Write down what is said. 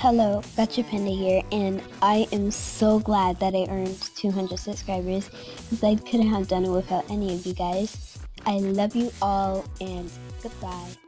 Hello, Gotcha Panda here, and I am so glad that I earned 200 subscribers because I couldn't have done it without any of you guys. I love you all, and goodbye.